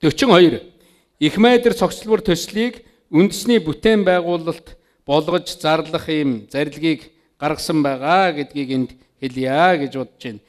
42. Их майдэр цогцлбор төслийг үндэсний бүтээн байгуулалт болгож зарлах юм зарилгийг гаргасан байгаа гэдгийг энд хэлье гэж бодож байна.